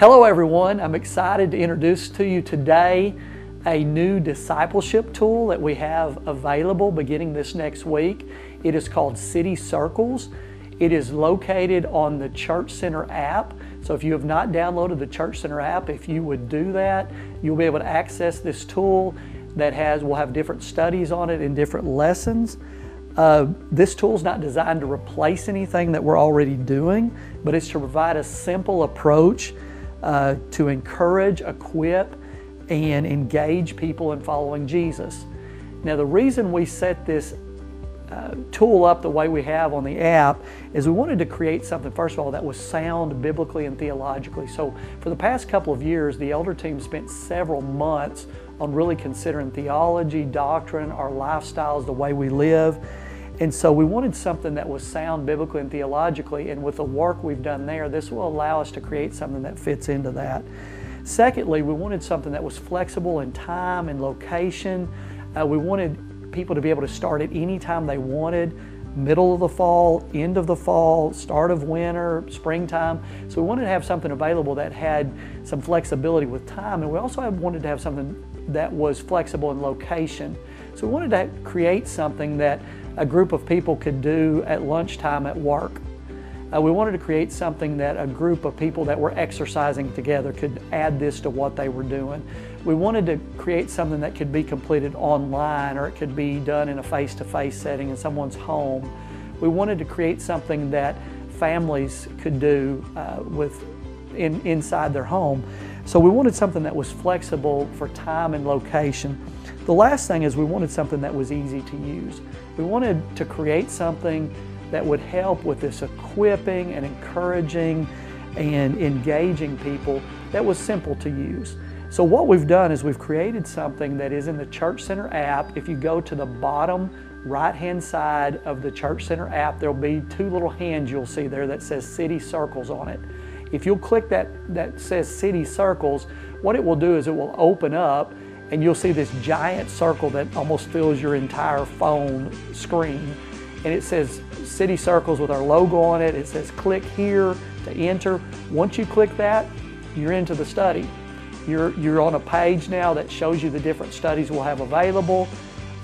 Hello, everyone. I'm excited to introduce to you today a new discipleship tool that we have available beginning this next week. It is called City Circles. It is located on the Church Center app. So if you have not downloaded the Church Center app, if you would do that, you'll be able to access this tool that has will have different studies on it and different lessons. Uh, this tool is not designed to replace anything that we're already doing, but it's to provide a simple approach uh, to encourage, equip, and engage people in following Jesus. Now, the reason we set this uh, tool up the way we have on the app is we wanted to create something, first of all, that was sound biblically and theologically. So, for the past couple of years, the elder team spent several months on really considering theology, doctrine, our lifestyles, the way we live. And so we wanted something that was sound biblically and theologically, and with the work we've done there, this will allow us to create something that fits into that. Secondly, we wanted something that was flexible in time and location. Uh, we wanted people to be able to start at any time they wanted middle of the fall, end of the fall, start of winter, springtime. So we wanted to have something available that had some flexibility with time, and we also wanted to have something that was flexible in location. So we wanted to create something that a group of people could do at lunchtime at work. Uh, we wanted to create something that a group of people that were exercising together could add this to what they were doing. We wanted to create something that could be completed online or it could be done in a face to face setting in someone's home. We wanted to create something that families could do uh, with in, inside their home. So we wanted something that was flexible for time and location. The last thing is we wanted something that was easy to use. We wanted to create something that would help with this equipping and encouraging and engaging people that was simple to use. So what we've done is we've created something that is in the Church Center app. If you go to the bottom right-hand side of the Church Center app, there'll be two little hands you'll see there that says City Circles on it. If you'll click that that says City Circles, what it will do is it will open up and you'll see this giant circle that almost fills your entire phone screen. And it says City Circles with our logo on it. It says click here to enter. Once you click that, you're into the study. You're, you're on a page now that shows you the different studies we'll have available.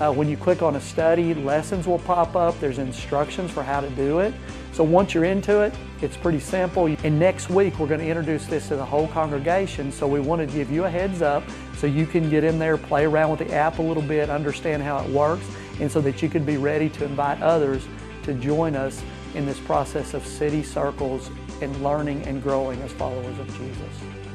Uh, when you click on a study, lessons will pop up. There's instructions for how to do it. So once you're into it, it's pretty simple. And next week, we're going to introduce this to the whole congregation. So we want to give you a heads up so you can get in there, play around with the app a little bit, understand how it works, and so that you can be ready to invite others to join us in this process of city circles and learning and growing as followers of Jesus.